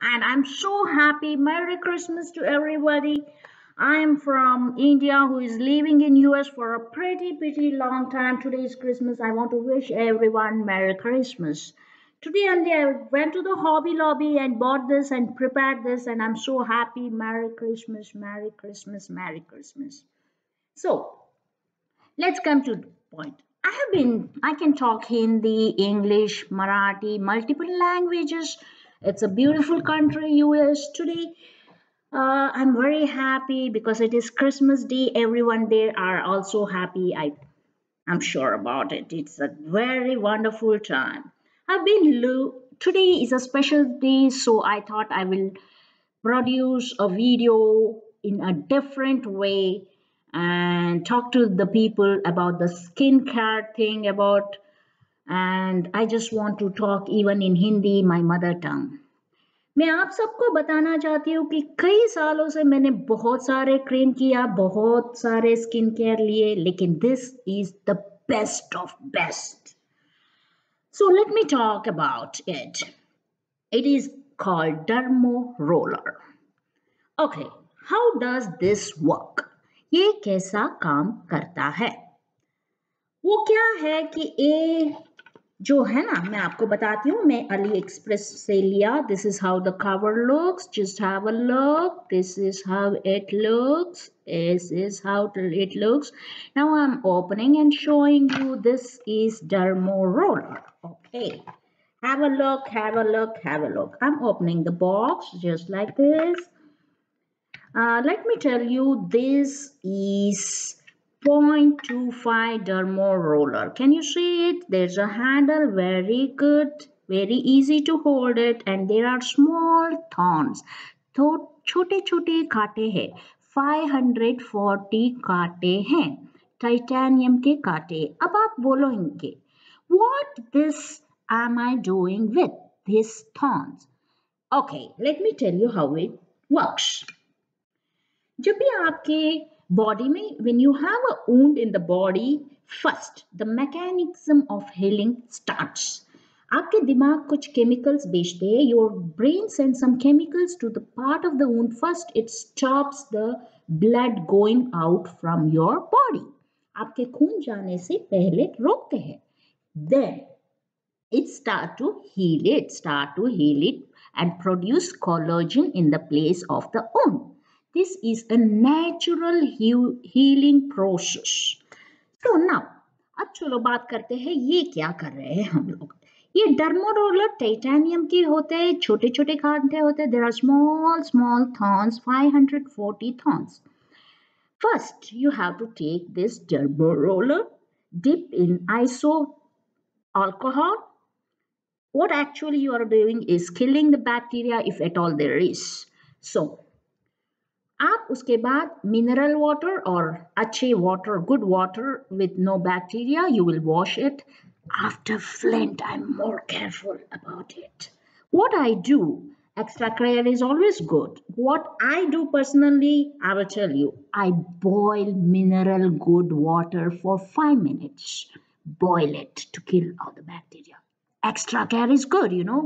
and I'm so happy. Merry Christmas to everybody. I am from India who is living in US for a pretty pretty long time. Today is Christmas. I want to wish everyone Merry Christmas. Today only I went to the Hobby Lobby and bought this and prepared this and I'm so happy. Merry Christmas, Merry Christmas, Merry Christmas. So let's come to the point. I have been, I can talk Hindi, English, Marathi, multiple languages. It's a beautiful country, US today. Uh, I'm very happy because it is Christmas Day. Everyone there are also happy. I, I'm sure about it. It's a very wonderful time. I've been lo- today is a special day, so I thought I will produce a video in a different way and talk to the people about the skincare thing about and I just want to talk even in Hindi my mother tongue मैं आप सबको बताना चाहती हूँ कि कई सालों से मैंने बहुत सारे क्रीम किया, बहुत सारे स्किन केयर लिए, लेकिन this is the best of best so let me talk about it it is called dermo roller okay how does this work ये कैसा काम करता है? वो क्या है कि ए जो है ना मैं आपको बताती हूँ मैं अली एक्सप्रेस से लिया this is how the cover looks just have a look this is how it looks this is how it looks now i'm opening and showing you this is dermo roller okay have a look have a look have a look i'm opening the box just like this uh, let me tell you this is 0.25 dermo roller can you see it there's a handle very good very easy to hold it and there are small thorns तो छोटे छोटे कांटे हैं 540 कांटे हैं titanium के कांटे अब आप बोलोगे what this am I doing with these thorns okay let me tell you how it works जब भी आपके body में when you have a wound in the body first the mechanism of healing starts आपके दिमाग कुछ chemicals भेजते हैं your brain send some chemicals to the part of the wound first it stops the blood going out from your body आपके खून जाने से पहले रोकते हैं then it start to heal it start to heal it and produce collagen in the place of the wound This is a natural healing process. So now, अब चलो बात करते हैं ये क्या कर रहे हैं हम लोग ये डर्मोरोलर टाइटेनियम के होते small, small छोटे 540 thorns First, you have to take this dermo roller, dip in iso alcohol. What actually you are doing is killing the bacteria if at all there is. So आप उसके बाद mineral water और अच्छे water good water with no bacteria you will wash it after flint i'm more careful about it what i do extra care is always good what i do personally i will tell you i boil mineral good water for 5 minutes boil it to kill all the bacteria extra care is good you know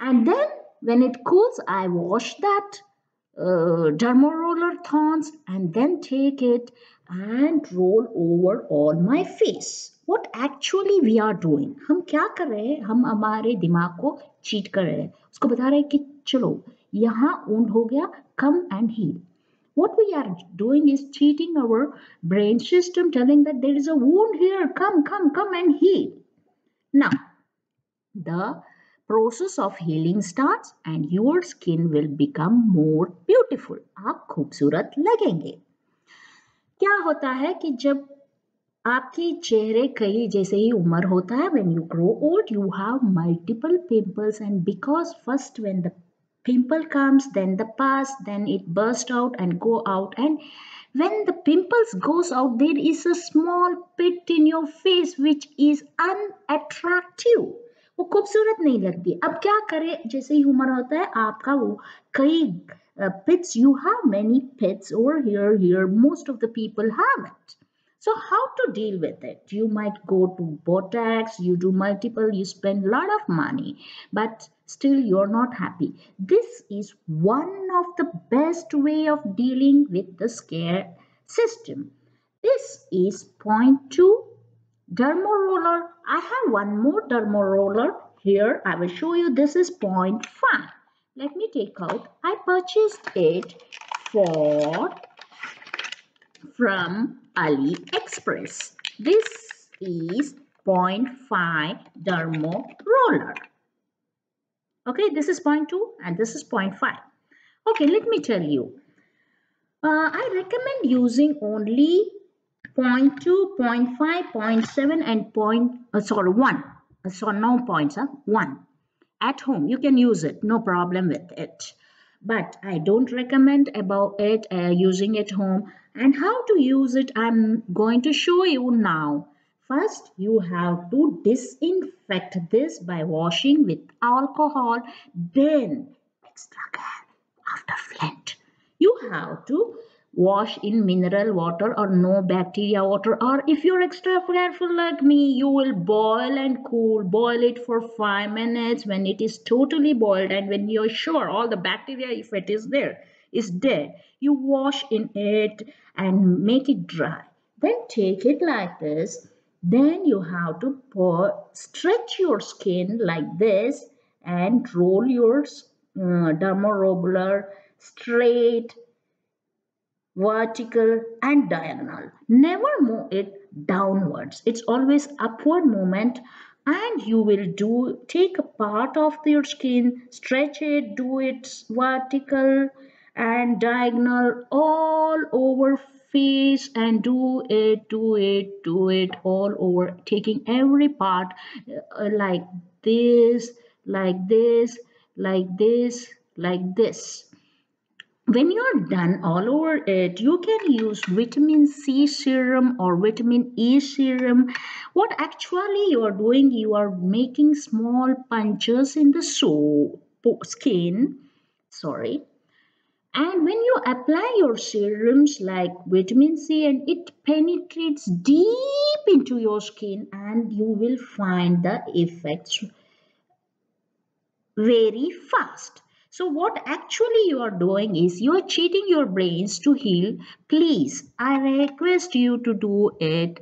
and then when it cools i wash that uh, dermoroller thorns and then take it and roll over on my face. What actually we are doing? हम क्या कर रहे हैं हम हमारे दिमाग को cheat कर रहे हैं उसको बता रहे हैं कि चलो यहाँ ऊंड हो गया come and heal. What we are doing is cheating our brain system, telling that there is a wound here, come, come, come and heal. Now, the process of healing starts and your skin will become more beautiful. आप खूबसूरत लगेंगे क्या होता है कि जब आपके चेहरे कई जैसे ही उम्र होता है when you grow old you have multiple pimples and because first when the pimple comes then the pus then it burst out and go out and when the pimples goes out there is a small pit in your face which is unattractive वो खूबसूरत नहीं लगती अब क्या करें जैसे ही उम्र होता है आपका वो कई pits you have many pits over here here most of the people have it so how to deal with it? You might go to Botox, you do multiple, you spend a lot of money, but still you're not happy. This is one of the best way of dealing with the scare system. This is point two dermo roller. I have one more dermo roller here. I will show you this is point five. Let me take out. I purchased it for from AliExpress. This is 0.5 dermo roller. Okay, this is 0.2 and this is 0.5. Okay, let me tell you. Uh, I recommend using only 0.2, 0.5, 0.7 and point, uh, sorry, 1. Uh, so no points, huh? 1. At home, you can use it, no problem with it. But I don't recommend about it uh, using at home and how to use it I'm going to show you now. First you have to disinfect this by washing with alcohol then extra care after flint. You have to wash in mineral water or no bacteria water or if you're extra careful like me you will boil and cool boil it for five minutes when it is totally boiled and when you're sure all the bacteria if it is there is dead you wash in it and make it dry. Then take it like this. Then you have to pour stretch your skin like this and roll your uh, dermoroller straight vertical and diagonal. Never move it downwards. It's always upward movement and you will do take a part of your skin stretch it do it vertical and diagonal all over face and do it do it do it all over taking every part uh, like this like this like this like this when you're done all over uh, it you can use vitamin c serum or vitamin e serum what actually you are doing you are making small punches in the so skin sorry and when you apply your serums like vitamin C and it penetrates deep into your skin and you will find the effects very fast. So what actually you are doing is you are cheating your brains to heal. Please, I request you to do it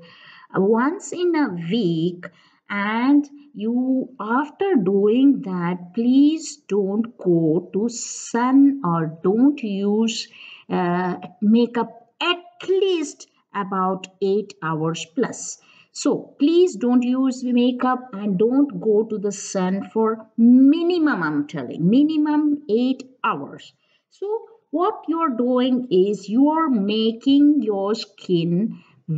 once in a week and you after doing that please don't go to sun or don't use uh, makeup at least about 8 hours plus so please don't use makeup and don't go to the sun for minimum i'm telling minimum 8 hours so what you're doing is you're making your skin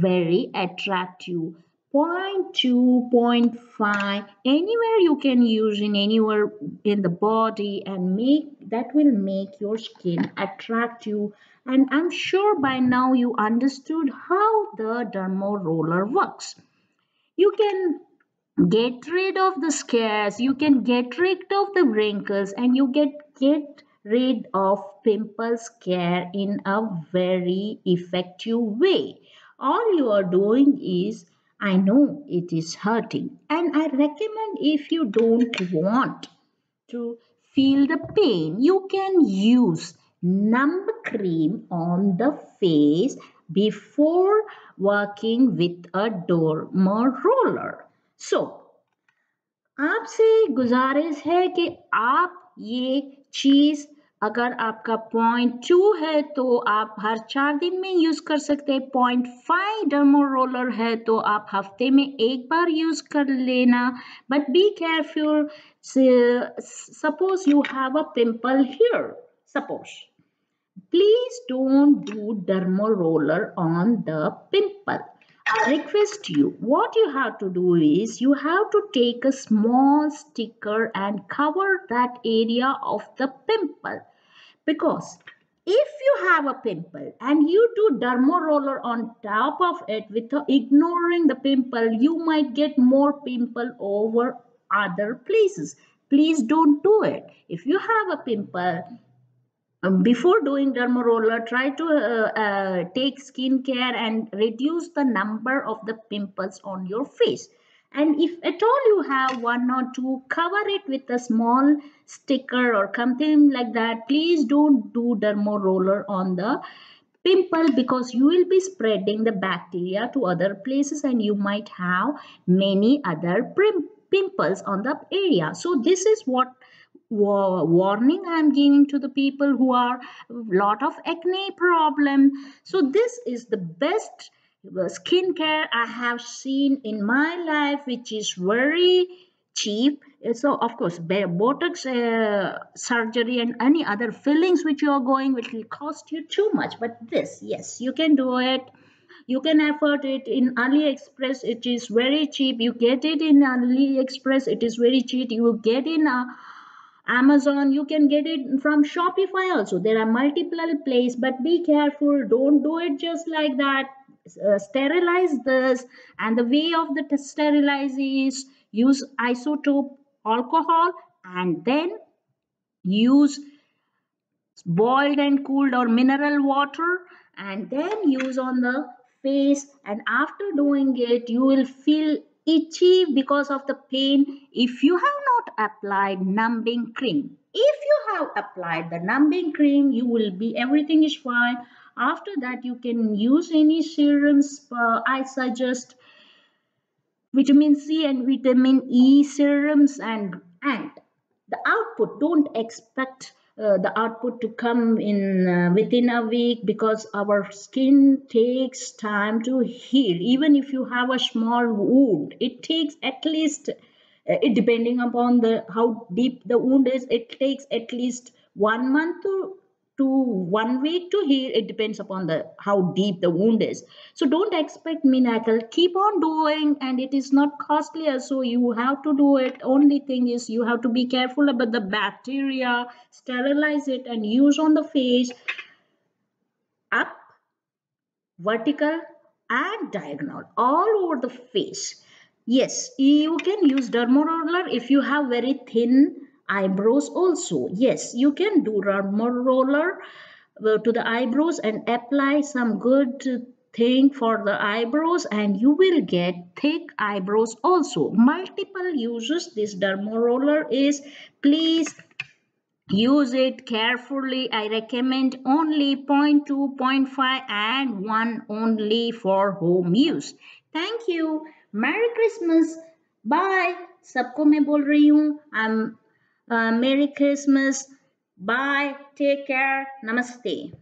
very attractive 0.2, 0.5, anywhere you can use in anywhere in the body and make that will make your skin attract you. and I'm sure by now you understood how the dermo roller works. You can get rid of the scars, you can get rid of the wrinkles and you get get rid of pimple scare in a very effective way. All you are doing is I know it is hurting and I recommend if you don't want to feel the pain, you can use numb cream on the face before working with a derma roller. So, आपसे गुजारिश है कि आप ये चीज़ अगर आपका point two है तो आप हर चार दिन में यूज़ कर सकते हैं। पॉइंट फाइव डर्मो रोलर है तो आप हफ़्ते में एक बार यूज़ कर लेना। But be careful suppose you have a pimple here suppose please don't do dermo roller on the pimple I request you, what you have to do is you have to take a small sticker and cover that area of the pimple because if you have a pimple and you do dermo roller on top of it without uh, ignoring the pimple, you might get more pimple over other places. Please don't do it. If you have a pimple, um, before doing derma roller try to uh, uh, take and reduce the number of the pimples on your face. And if at all you have one or two cover it with a small sticker or something like that. Please don't do derma roller on the pimple because you will be spreading the bacteria to other places and you might have many other pimples on the area. So this is what warning i'm giving to the people who are lot of acne problem. So this is the best uh, skincare i have seen in my life which is very cheap. Uh, so of course botox uh, surgery and any other fillings which you are going which will cost you too much. But this yes you can do it. You can afford it in aliexpress. It is very cheap. You get it in aliexpress. It is very cheap. You get in a amazon you can get it from shopify also. There are multiple places but be careful. Don't do it just like that. Uh, sterilize this. And the way of the sterilize is use isotope alcohol and then use boiled and cooled or mineral water and then use on the face. And after doing it you will feel itchy because of the pain. If you have not applied numbing cream if you have applied the numbing cream you will be everything is fine. After that you can use any serums uh, i suggest vitamin c and vitamin e serums and and the output. Don't expect uh, the output to come in uh, within a week because our skin takes time to heal. Even if you have a small wound it takes at least uh, it depending upon the how deep the wound is it takes at least one month to to one week to heal it depends upon the how deep the wound is. So don't expect miracle. Keep on doing and it is not costly. So you have to do it. Only thing is you have to be careful about the bacteria. Sterilize it and use on the face. Up vertical and diagonal all over the face. Yes you can use dermaroller if you have very thin eyebrows also yes you can do more roller uh, to the eyebrows and apply some good thing for the eyebrows and you will get thick eyebrows also multiple uses this derma roller is please use it carefully i recommend only 0.2 0.5 and one only for home use thank you merry christmas bye सबको मैं बोल रही हूँ I'm uh, Merry Christmas. Bye. Take care. Namaste.